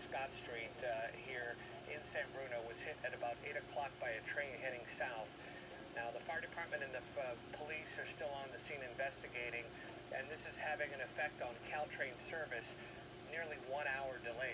Scott Street uh, here in San Bruno was hit at about 8 o'clock by a train heading south. Now, the fire department and the uh, police are still on the scene investigating, and this is having an effect on Caltrain service. Nearly one hour delay.